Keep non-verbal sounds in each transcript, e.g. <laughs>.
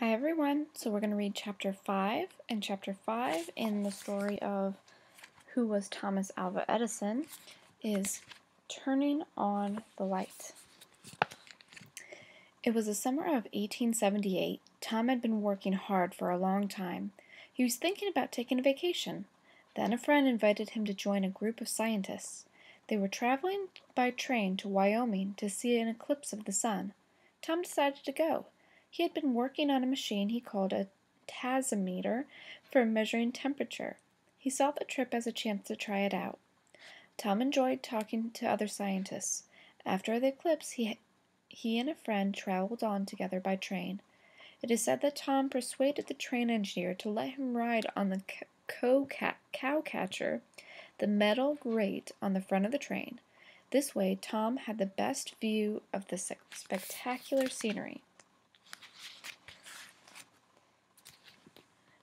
Hi everyone, so we're going to read chapter 5, and chapter 5 in the story of Who Was Thomas Alva Edison is Turning on the Light. It was the summer of 1878. Tom had been working hard for a long time. He was thinking about taking a vacation. Then a friend invited him to join a group of scientists. They were traveling by train to Wyoming to see an eclipse of the sun. Tom decided to go. He had been working on a machine he called a tasimeter for measuring temperature. He saw the trip as a chance to try it out. Tom enjoyed talking to other scientists. After the eclipse, he, he and a friend traveled on together by train. It is said that Tom persuaded the train engineer to let him ride on the cow catcher, the metal grate on the front of the train. This way, Tom had the best view of the spectacular scenery.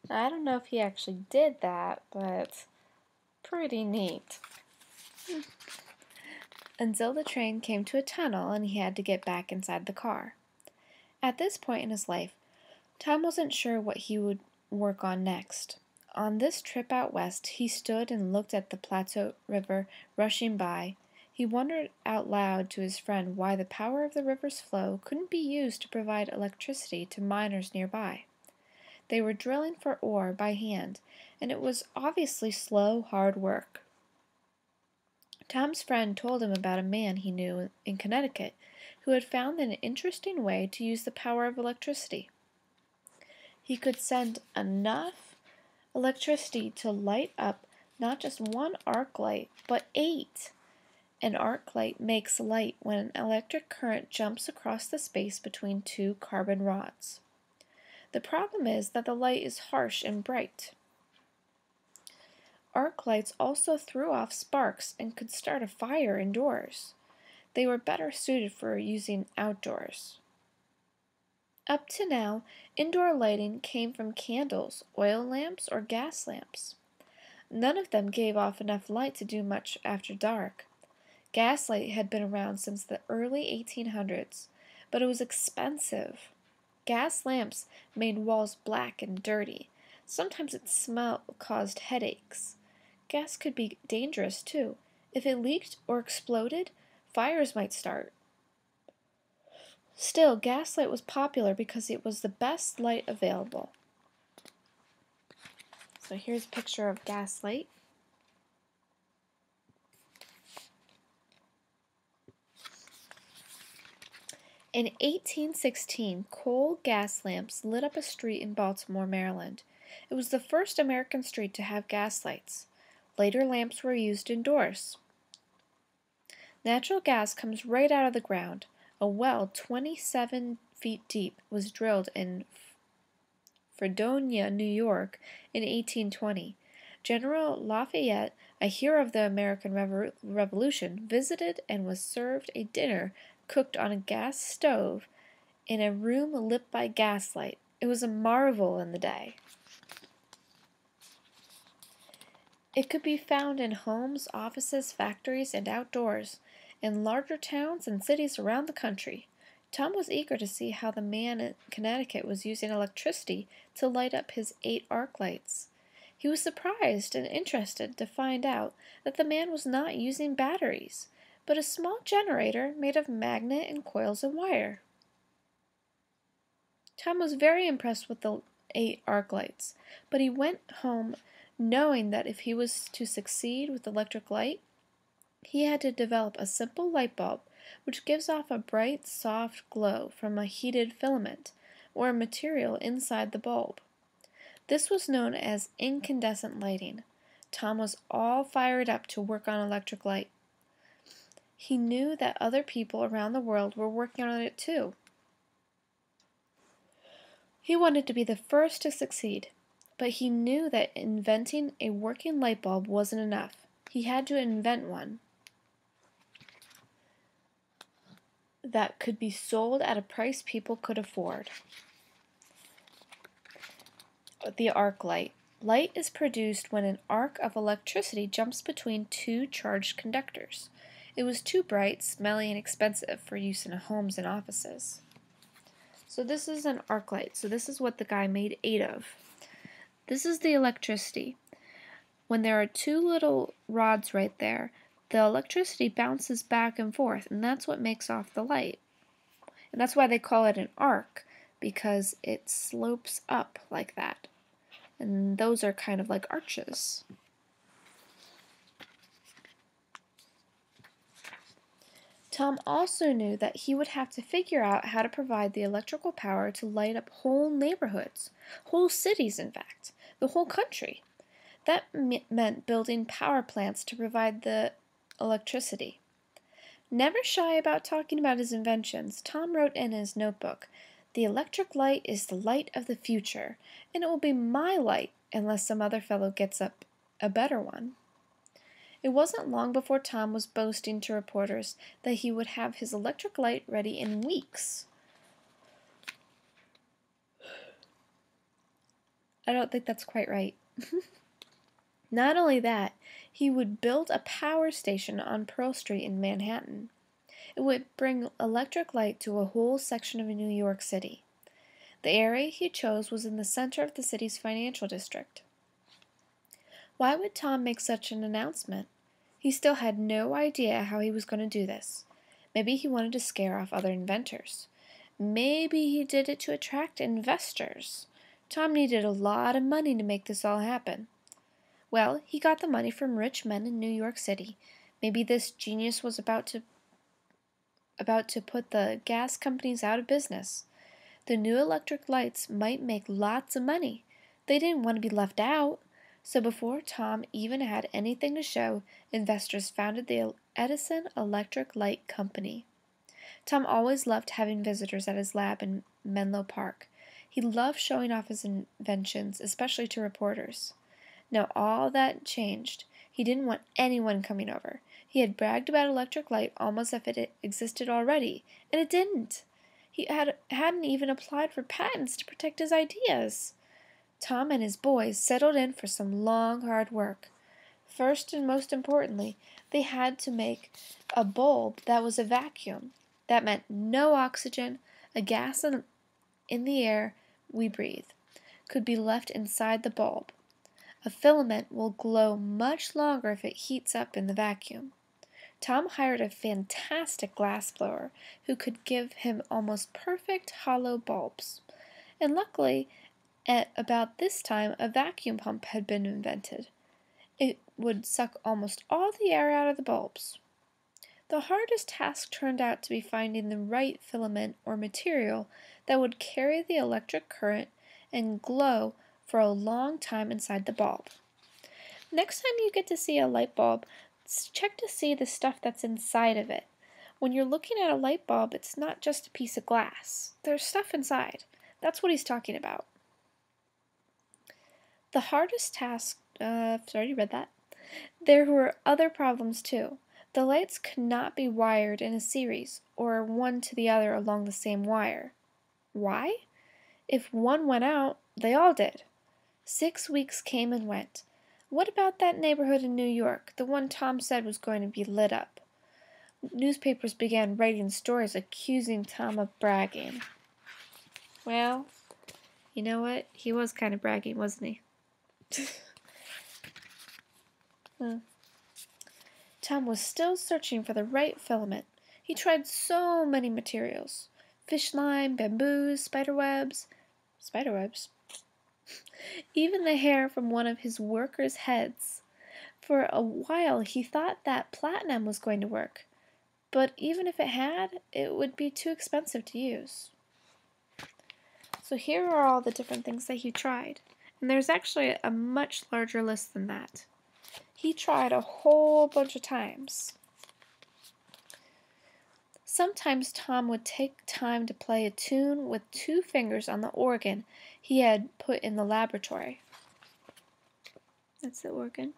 I don't know if he actually did that, but pretty neat. Until the train came to a tunnel and he had to get back inside the car. At this point in his life, Tom wasn't sure what he would work on next. On this trip out west, he stood and looked at the Plateau River rushing by. He wondered out loud to his friend why the power of the river's flow couldn't be used to provide electricity to miners nearby. They were drilling for ore by hand, and it was obviously slow, hard work. Tom's friend told him about a man he knew in Connecticut who had found an interesting way to use the power of electricity. He could send enough electricity to light up not just one arc light, but eight. An arc light makes light when an electric current jumps across the space between two carbon rods. The problem is that the light is harsh and bright. Arc lights also threw off sparks and could start a fire indoors. They were better suited for using outdoors. Up to now, indoor lighting came from candles, oil lamps, or gas lamps. None of them gave off enough light to do much after dark. Gaslight had been around since the early 1800s, but it was expensive. Gas lamps made walls black and dirty. Sometimes its smell caused headaches. Gas could be dangerous, too. If it leaked or exploded, fires might start. Still, gaslight was popular because it was the best light available. So here's a picture of gaslight. In 1816, coal gas lamps lit up a street in Baltimore, Maryland. It was the first American street to have gas lights. Later lamps were used indoors. Natural gas comes right out of the ground. A well 27 feet deep was drilled in Fredonia, New York in 1820. General Lafayette, a hero of the American Revolution, visited and was served a dinner cooked on a gas stove in a room lit by gaslight. It was a marvel in the day. It could be found in homes, offices, factories, and outdoors, in larger towns and cities around the country. Tom was eager to see how the man in Connecticut was using electricity to light up his eight arc lights. He was surprised and interested to find out that the man was not using batteries, but a small generator made of magnet and coils of wire. Tom was very impressed with the eight arc lights, but he went home knowing that if he was to succeed with electric light, he had to develop a simple light bulb which gives off a bright, soft glow from a heated filament, or a material inside the bulb. This was known as incandescent lighting. Tom was all fired up to work on electric light. He knew that other people around the world were working on it too. He wanted to be the first to succeed, but he knew that inventing a working light bulb wasn't enough. He had to invent one that could be sold at a price people could afford. The arc light. Light is produced when an arc of electricity jumps between two charged conductors. It was too bright, smelly, and expensive for use in homes and offices. So this is an arc light. So this is what the guy made eight of. This is the electricity. When there are two little rods right there, the electricity bounces back and forth, and that's what makes off the light. And that's why they call it an arc, because it slopes up like that. And those are kind of like arches. Tom also knew that he would have to figure out how to provide the electrical power to light up whole neighborhoods, whole cities, in fact, the whole country. That meant building power plants to provide the electricity. Never shy about talking about his inventions, Tom wrote in his notebook, The electric light is the light of the future, and it will be my light unless some other fellow gets up a better one. It wasn't long before Tom was boasting to reporters that he would have his electric light ready in weeks. I don't think that's quite right. <laughs> Not only that, he would build a power station on Pearl Street in Manhattan. It would bring electric light to a whole section of New York City. The area he chose was in the center of the city's financial district. Why would Tom make such an announcement? He still had no idea how he was going to do this. Maybe he wanted to scare off other inventors. Maybe he did it to attract investors. Tom needed a lot of money to make this all happen. Well, he got the money from rich men in New York City. Maybe this genius was about to about to put the gas companies out of business. The new electric lights might make lots of money. They didn't want to be left out. So before Tom even had anything to show, investors founded the Edison Electric Light Company. Tom always loved having visitors at his lab in Menlo Park. He loved showing off his inventions, especially to reporters. Now all that changed. He didn't want anyone coming over. He had bragged about electric light almost as if it existed already, and it didn't. He had, hadn't even applied for patents to protect his ideas. Tom and his boys settled in for some long, hard work. First and most importantly, they had to make a bulb that was a vacuum. That meant no oxygen, a gas in, in the air we breathe, could be left inside the bulb. A filament will glow much longer if it heats up in the vacuum. Tom hired a fantastic glass blower who could give him almost perfect hollow bulbs. And luckily, at about this time, a vacuum pump had been invented. It would suck almost all the air out of the bulbs. The hardest task turned out to be finding the right filament or material that would carry the electric current and glow for a long time inside the bulb. Next time you get to see a light bulb, check to see the stuff that's inside of it. When you're looking at a light bulb, it's not just a piece of glass. There's stuff inside. That's what he's talking about. The hardest task, uh, already read that. There were other problems too. The lights could not be wired in a series or one to the other along the same wire. Why? If one went out, they all did. Six weeks came and went. What about that neighborhood in New York, the one Tom said was going to be lit up? Newspapers began writing stories accusing Tom of bragging. Well, you know what? He was kind of bragging, wasn't he? Hmm. <laughs> Tom was still searching for the right filament. He tried so many materials fish lime, bamboos, spiderwebs. Spiderwebs? <laughs> Even the hair from one of his workers' heads. For a while he thought that platinum was going to work, but even if it had, it would be too expensive to use. So here are all the different things that he tried. And there's actually a much larger list than that. He tried a whole bunch of times. Sometimes Tom would take time to play a tune with two fingers on the organ he had put in the laboratory. That's the organ.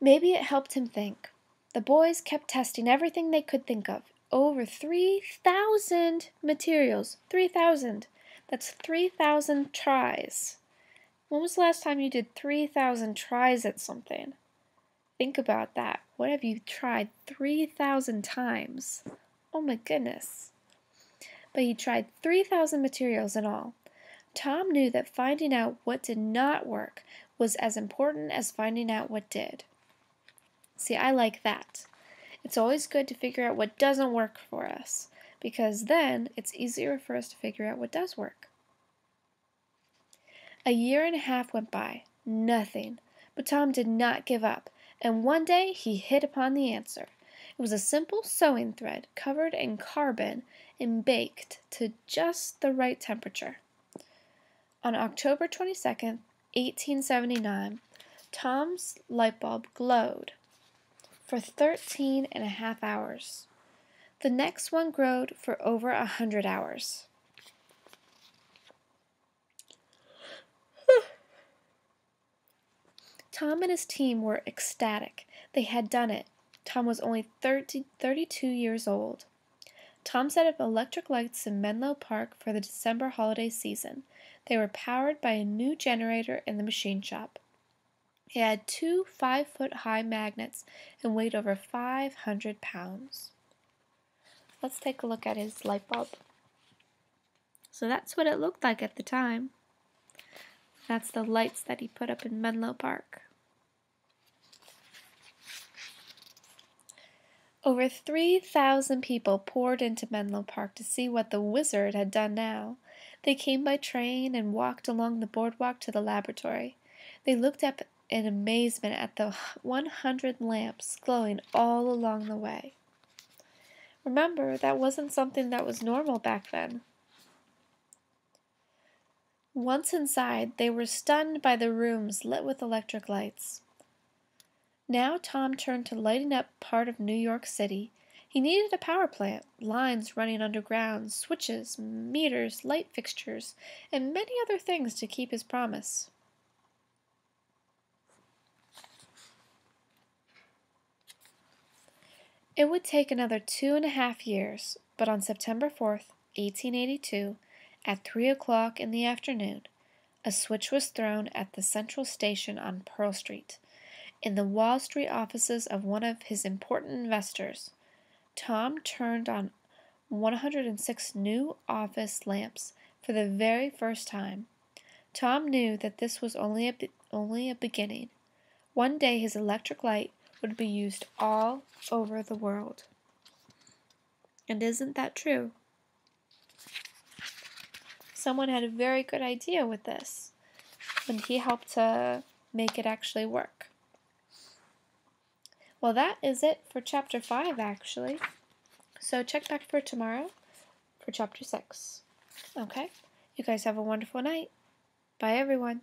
Maybe it helped him think. The boys kept testing everything they could think of, over 3,000 materials. 3,000. That's 3,000 tries. When was the last time you did 3,000 tries at something? Think about that. What have you tried 3,000 times? Oh my goodness. But he tried 3,000 materials in all. Tom knew that finding out what did not work was as important as finding out what did. See, I like that. It's always good to figure out what doesn't work for us, because then it's easier for us to figure out what does work. A year and a half went by, nothing, but Tom did not give up, and one day he hit upon the answer. It was a simple sewing thread covered in carbon and baked to just the right temperature. On October 22nd, 1879, Tom's light bulb glowed for 13 and a half hours. The next one glowed for over a hundred hours. <sighs> Tom and his team were ecstatic. They had done it. Tom was only 30, 32 years old. Tom set up electric lights in Menlo Park for the December holiday season. They were powered by a new generator in the machine shop. It had two five foot high magnets and weighed over 500 pounds. Let's take a look at his light bulb. So that's what it looked like at the time. That's the lights that he put up in Menlo Park. Over 3,000 people poured into Menlo Park to see what the wizard had done now. They came by train and walked along the boardwalk to the laboratory. They looked up in amazement at the 100 lamps glowing all along the way. Remember, that wasn't something that was normal back then. Once inside, they were stunned by the rooms lit with electric lights. Now Tom turned to lighting up part of New York City. He needed a power plant, lines running underground, switches, meters, light fixtures, and many other things to keep his promise. It would take another two and a half years, but on September 4th, 1882, at three o'clock in the afternoon, a switch was thrown at the central station on Pearl Street, in the Wall Street offices of one of his important investors. Tom turned on 106 new office lamps for the very first time. Tom knew that this was only a, only a beginning. One day his electric light would be used all over the world. And isn't that true? Someone had a very good idea with this, and he helped to make it actually work. Well, that is it for chapter 5, actually. So check back for tomorrow for chapter 6. Okay? You guys have a wonderful night. Bye, everyone.